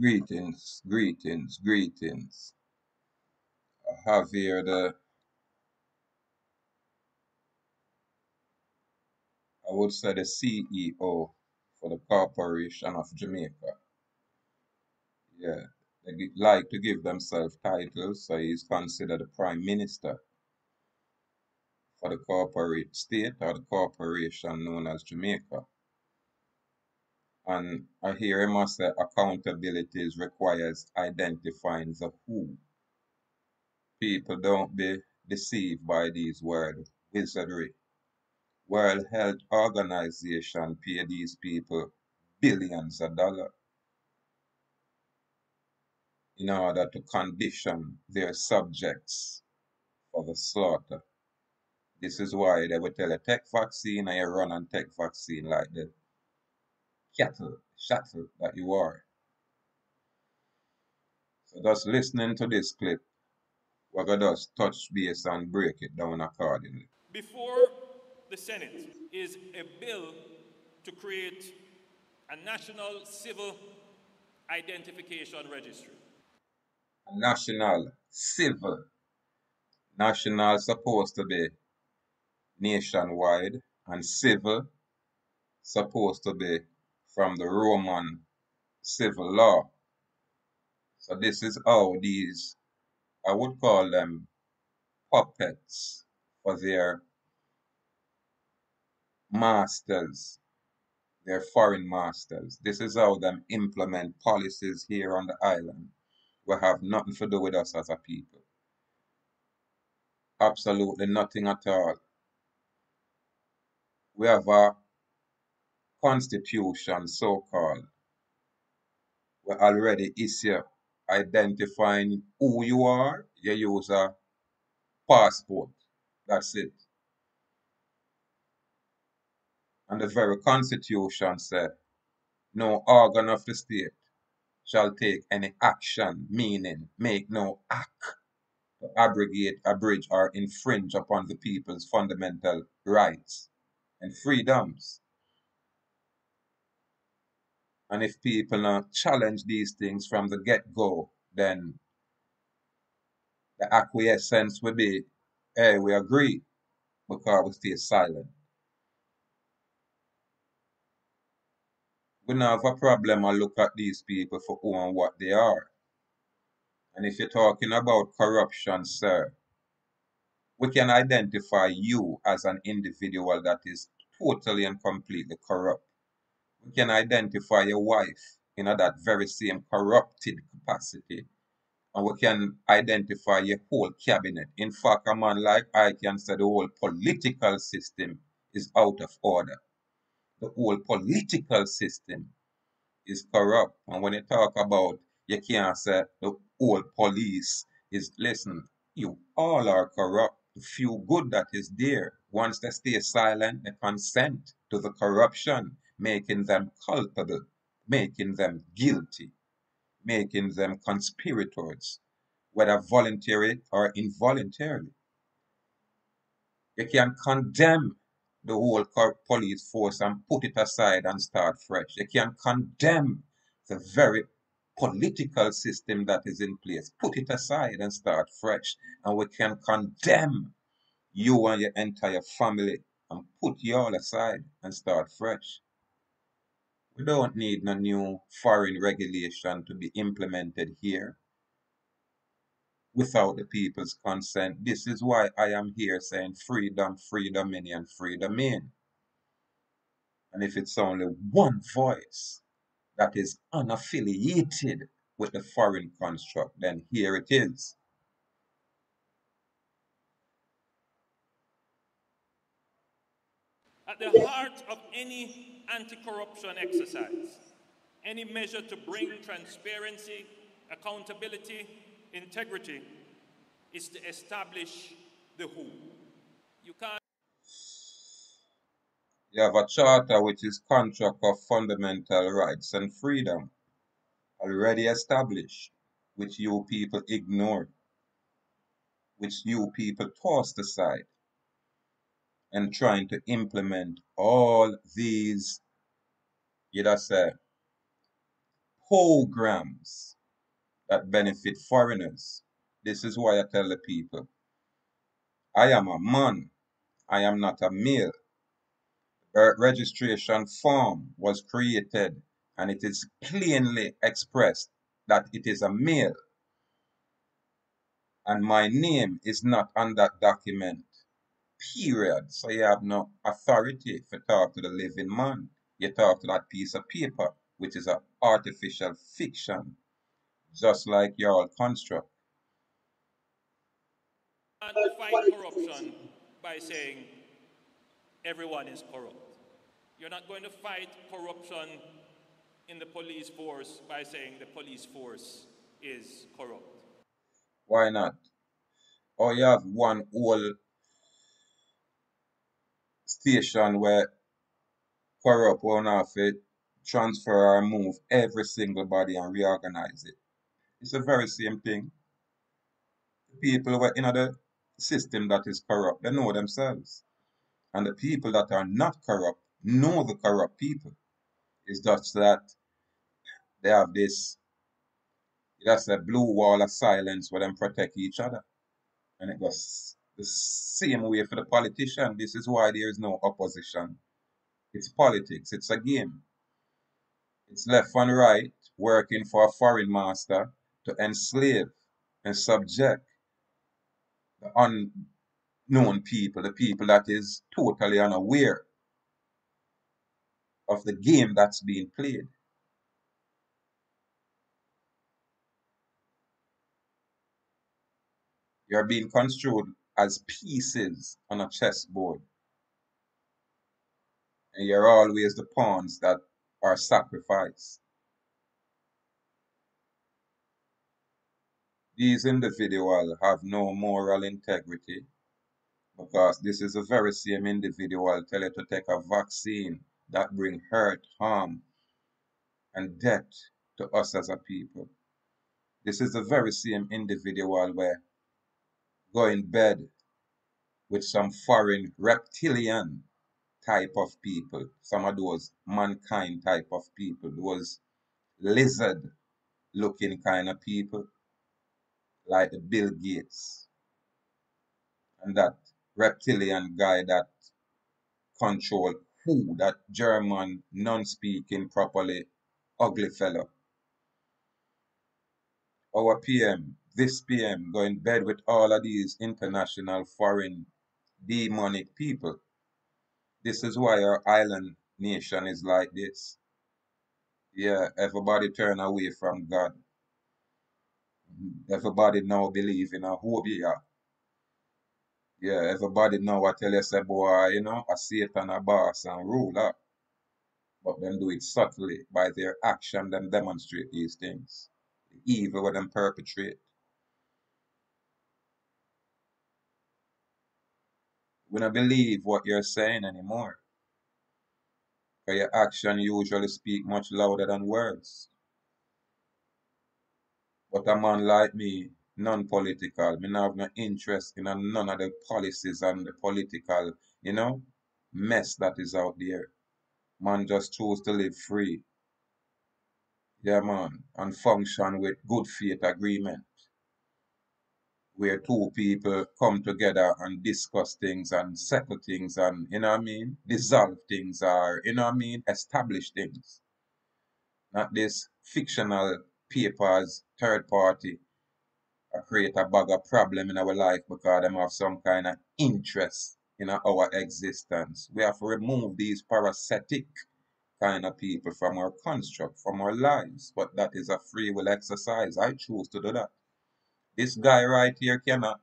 Greetings, greetings, greetings. I have here the, I would say the CEO for the Corporation of Jamaica. Yeah, they like to give themselves titles, so he's considered the Prime Minister for the corporate state or the corporation known as Jamaica. And I hear him must say accountability requires identifying the who. People don't be deceived by these words, wizardry. World Health Organization pay these people billions of dollars in order to condition their subjects for the slaughter. This is why they will tell a take vaccine and you run and take vaccine like the cattle, shuttle that you are. So just listening to this clip, we're gonna just touch base and break it down accordingly. Before the Senate is a bill to create a national civil identification registry. National, civil, national supposed to be nationwide and civil supposed to be from the Roman civil law. So this is how these, I would call them puppets for their masters, their foreign masters. This is how them implement policies here on the island will have nothing to do with us as a people. Absolutely nothing at all. We have a constitution, so called, we already issue identifying who you are, you use a passport. That's it. And the very constitution said, no organ of the state shall take any action, meaning make no act to abrogate, abridge, or infringe upon the people's fundamental rights and freedoms. And if people not challenge these things from the get go, then the acquiescence will be, hey, we agree, because we stay silent. We don't have a problem I look at these people for who and what they are. And if you're talking about corruption, sir, we can identify you as an individual that is totally and completely corrupt. We can identify your wife in that very same corrupted capacity. And we can identify your whole cabinet. In fact, a man like I can say the whole political system is out of order. The whole political system is corrupt. And when you talk about you can't say the whole police is listen, you all are corrupt. The few good that is there, once they stay silent, they consent to the corruption, making them culpable, making them guilty, making them conspirators, whether voluntary or involuntarily. You can condemn the whole police force and put it aside and start fresh. You can condemn the very political system that is in place, put it aside and start fresh. And we can condemn you and your entire family and put you all aside and start fresh. We don't need no new foreign regulation to be implemented here without the people's consent. This is why I am here saying freedom, freedom in and freedom in. And if it's only one voice that is unaffiliated with the foreign construct, then here it is. At the heart of any anti corruption exercise, any measure to bring transparency, accountability, integrity is to establish the who. You can't You have a charter which is contract of fundamental rights and freedom already established, which you people ignored, which you people tossed aside, and trying to implement all these, you know, say, programs that benefit foreigners. This is why I tell the people I am a man, I am not a male. Birth registration form was created and it is plainly expressed that it is a male. And my name is not on that document. Period. So you have no authority to talk to the living man. You talk to that piece of paper, which is an artificial fiction, just like your construct. And fight corruption by saying everyone is corrupt. You're not going to fight corruption in the police force by saying the police force is corrupt. Why not? Or you have one whole station where corrupt one of it transfer or move every single body and reorganize it. It's the very same thing. People who are in the system that is corrupt, they know themselves. And the people that are not corrupt know the corrupt people. It's just that they have this that's a blue wall of silence where them protect each other. And it goes the same way for the politician. This is why there is no opposition. It's politics, it's a game. It's left and right working for a foreign master to enslave and subject the unknown people, the people that is totally unaware of the game that's being played. You're being construed as pieces on a chessboard. And you're always the pawns that are sacrificed. These individuals have no moral integrity because this is the very same individual tell you to take a vaccine that bring hurt, harm, and death to us as a people. This is the very same individual where go in bed with some foreign reptilian type of people, some of those mankind type of people, those lizard looking kind of people, like the Bill Gates and that reptilian guy that control who, that German non-speaking properly ugly fellow. Our PM this PM go in bed with all of these international foreign demonic people. This is why our island nation is like this. Yeah, everybody turn away from God. Everybody now believe in a Obeah. Yeah, everybody now I tell you say boy, you know, a Satan a boss and ruler. But them do it subtly by their action, them demonstrate these things. The evil what them perpetrate. We don't believe what you're saying anymore. Because your action usually speak much louder than words. But a man like me, non-political, me not have no interest in none of the policies and the political, you know, mess that is out there. Man just choose to live free. Yeah, man, and function with good faith agreement where two people come together and discuss things and settle things and, you know I mean, dissolve things or, you know I mean, establish things. Not this fictional papers, third party, create a bag of problem in our life because them have some kind of interest in our existence. We have to remove these parasitic kind of people from our construct, from our lives. But that is a free will exercise. I choose to do that. This guy right here cannot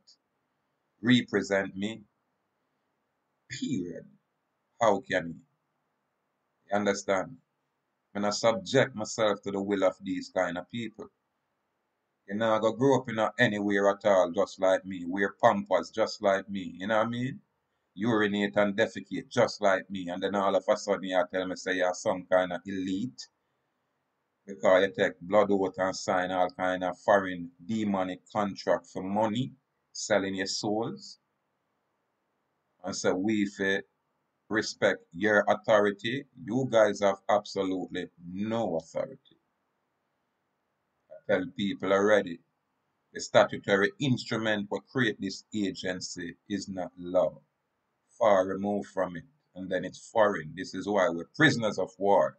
represent me. Period. How can he? You understand? When I subject myself to the will of these kind of people. You know, I go grow up in a anywhere at all, just like me. Wear pampers, just like me. You know what I mean? Urinate and defecate, just like me. And then all of a sudden, you tell me, say you're some kind of elite because you take blood oath and sign all kind of foreign demonic contract for money, selling your souls. And so we fit respect your authority. You guys have absolutely no authority. I tell people already the statutory instrument what create this agency is not law. Far removed from it. And then it's foreign. This is why we're prisoners of war.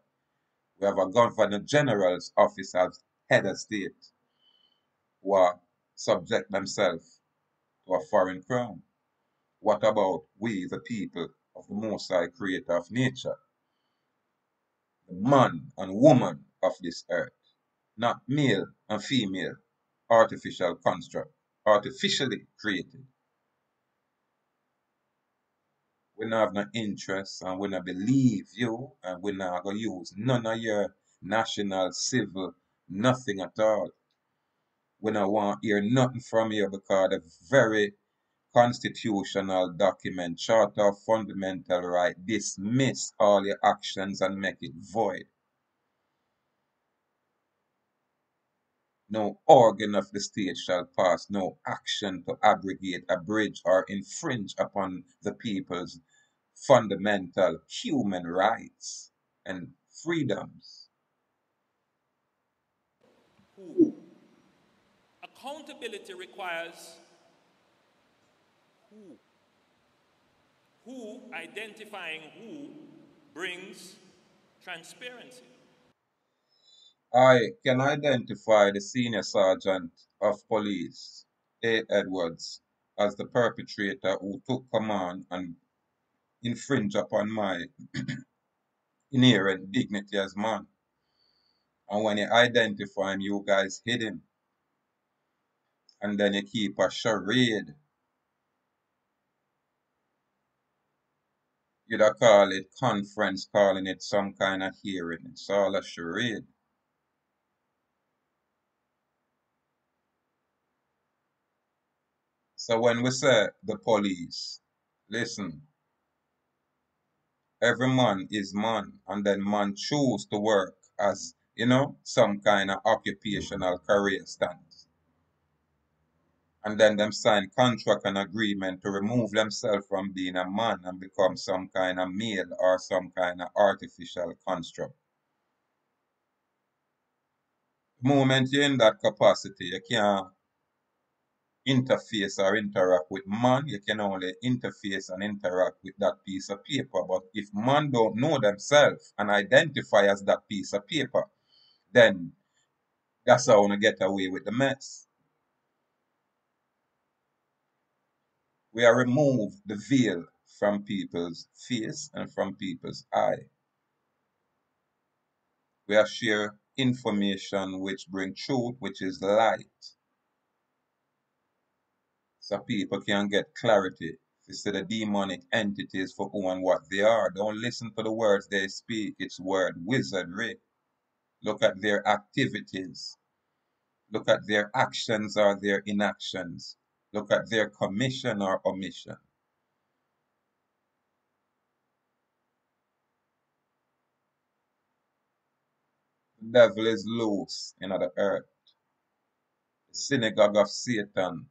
We have a governor general's office as head of state who subject themselves to a foreign crown. What about we, the people of the Most High Creator of nature? The man and woman of this earth, not male and female, artificial construct, artificially created. We not have no interest and we not believe you and we not gonna use none of your national, civil, nothing at all. We not want hear nothing from you because the very constitutional document, Charter of Fundamental Right, dismiss all your actions and make it void. No organ of the state shall pass no action to abrogate, abridge, or infringe upon the people's fundamental human rights and freedoms. Who? Accountability requires who? Who identifying who brings transparency. I can identify the senior sergeant of police, A. Edwards, as the perpetrator who took command and infringed upon my inherent dignity as man. And when you identify him, you guys hit him. And then you keep a charade. You'd call it conference, calling it some kind of hearing. It's all a charade. So when we say the police, listen, every man is man, and then man choose to work as, you know, some kind of occupational career stance. And then them sign contract and agreement to remove themselves from being a man and become some kind of male or some kind of artificial construct. Moment you're in that capacity, you can't interface or interact with man, you can only interface and interact with that piece of paper. But if man don't know themselves and identify as that piece of paper, then that's how to get away with the mess. We are removed the veil from people's face and from people's eye. We are share information which bring truth, which is light so people can get clarity instead of demonic entities for who and what they are. Don't listen to the words they speak, it's word wizardry. Look at their activities. Look at their actions or their inactions. Look at their commission or omission. The devil is loose in the earth. The synagogue of Satan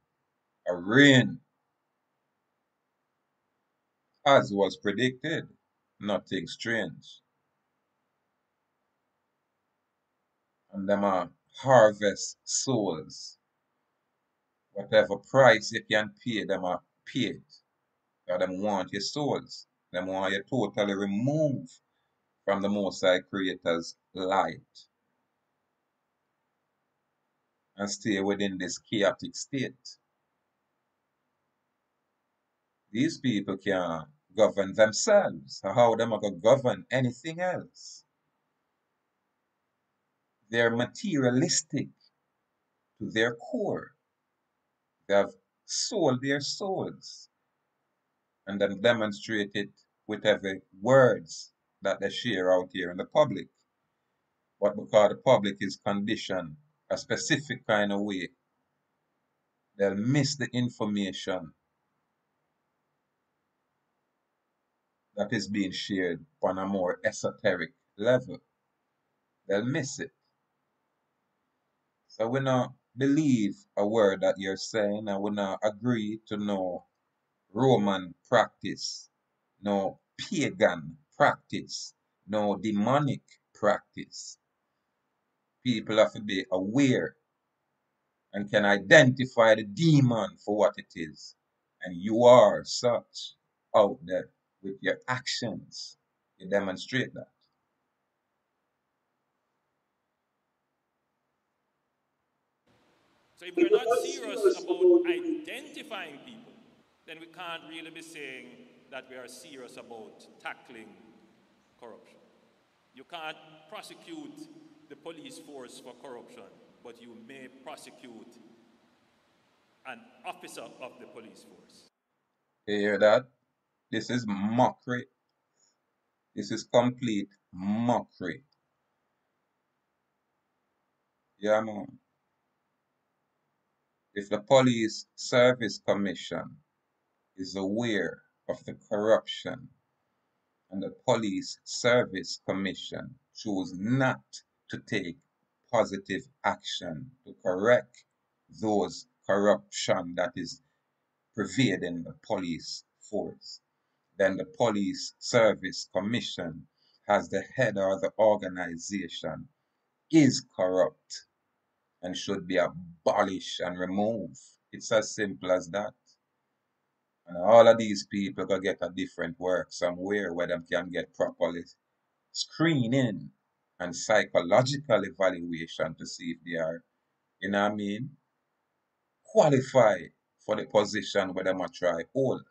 rain. As was predicted, nothing strange. And them are harvest souls. Whatever price you can pay, them are paid. Because them want your souls. Them want you totally removed from the Most High Creator's light. And stay within this chaotic state. These people can govern themselves. How them are going to govern anything else? They're materialistic to their core. They have sold their souls and then demonstrate it with every words that they share out here in the public. But because the public is conditioned a specific kind of way, they'll miss the information that is being shared on a more esoteric level. They'll miss it. So we not believe a word that you're saying and we not agree to no Roman practice, no pagan practice, no demonic practice. People have to be aware and can identify the demon for what it is. And you are such out there with your actions. You demonstrate that. So if we're not serious about identifying people, then we can't really be saying that we are serious about tackling corruption. You can't prosecute the police force for corruption, but you may prosecute an officer of the police force. You hear that? This is mockery. This is complete mockery. Yeah, man. If the Police Service Commission is aware of the corruption and the Police Service Commission choose not to take positive action to correct those corruption that is pervading the police force, then the Police Service Commission as the head of the organization is corrupt and should be abolished and removed. It's as simple as that. And all of these people go get a different work somewhere where them can get properly screening and psychological evaluation to see if they are, you know what I mean, qualified for the position where them a try hold. You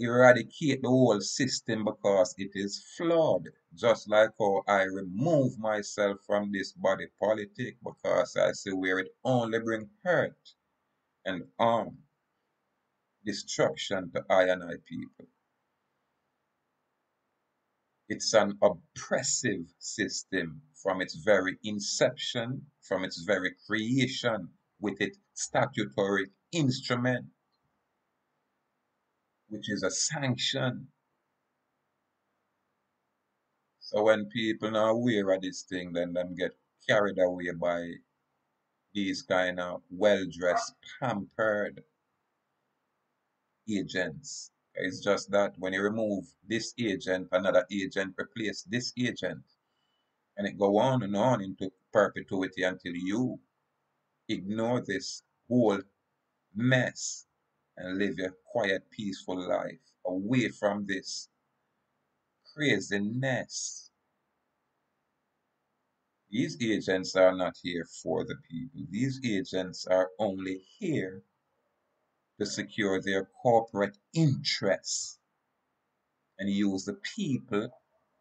eradicate the whole system because it is flawed. Just like how I remove myself from this body politic because I see where it only bring hurt and harm, destruction to I and I people. It's an oppressive system from its very inception, from its very creation, with its statutory instrument, which is a sanction. So when people are aware of this thing, then them get carried away by these kind of well-dressed, pampered agents. It's just that when you remove this agent, another agent replace this agent. And it go on and on into perpetuity until you ignore this whole mess and live a quiet, peaceful life away from this craziness. These agents are not here for the people. These agents are only here to secure their corporate interests and use the people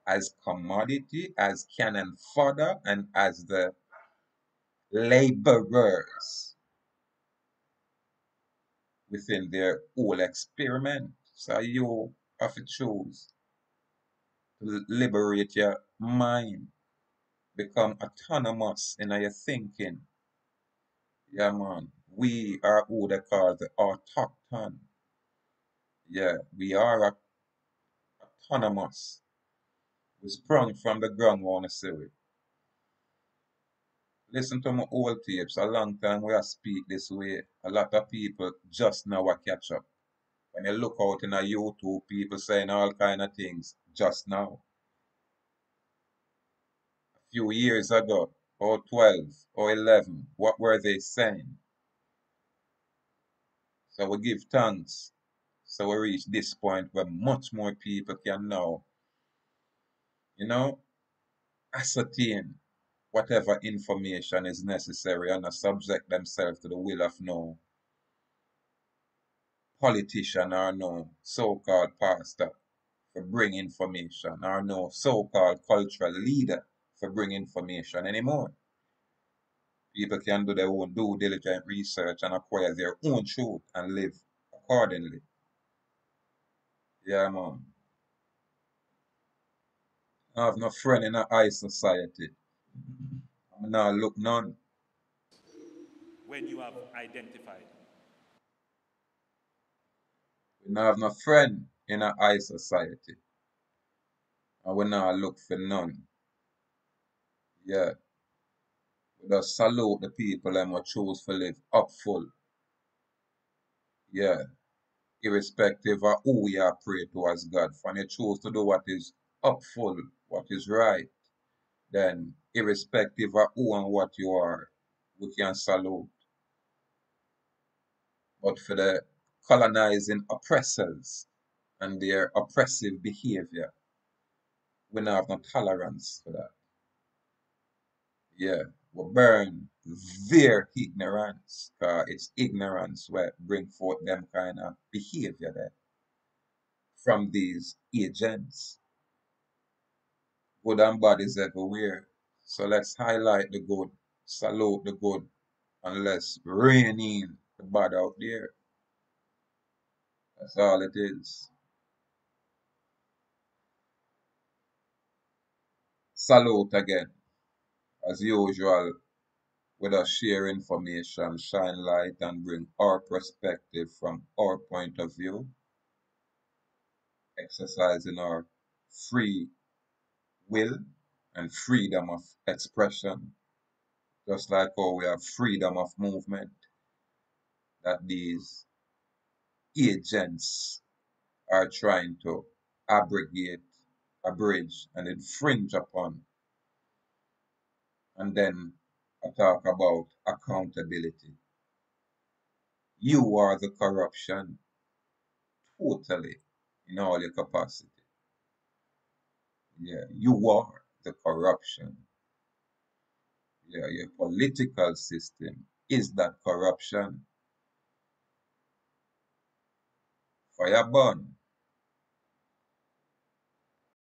as commodity, as cannon fodder, and as the laborers within their whole experiment. So you have to choose to liberate your mind, become autonomous in your thinking. Yeah, man. We are who they call the autochthon. Yeah, we are autonomous. We sprung from the ground, wanna say we. Listen to my old tapes. A long time we speak this way. A lot of people just now a catch up. When you look out in a YouTube, people saying all kind of things just now. A few years ago, or 12, or 11, what were they saying? So we give thanks. So we reach this point where much more people can now, you know, ascertain whatever information is necessary and subject themselves to the will of no politician or no so-called pastor for bring information or no so-called cultural leader for bring information anymore. People can do their own due diligent research and acquire their own truth and live accordingly. Yeah, man. I have no friend in a high society. I'm not look none. when you have identified. We not have no friend in a high society. And we not look for none. Yeah. We just salute the people and who choose to live up full. Yeah. Irrespective of who you are pray to as God. When you choose to do what is up full, what is right, then irrespective of who and what you are, we can salute. But for the colonizing oppressors and their oppressive behavior, we don't have no tolerance for that. Yeah, we burn their ignorance, it's ignorance where bring forth them kind of behavior there from these agents. Good and bad is everywhere. So let's highlight the good, salute the good, and let's rein in the bad out there. That's all it is. Salute again. As usual, with us share information, shine light, and bring our perspective from our point of view, exercising our free will and freedom of expression, just like how we have freedom of movement that these agents are trying to abrogate, abridge, and infringe upon. And then I talk about accountability. You are the corruption totally in all your capacity. Yeah, you are the corruption. Yeah, your political system is that corruption. Fire burn.